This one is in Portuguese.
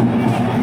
Música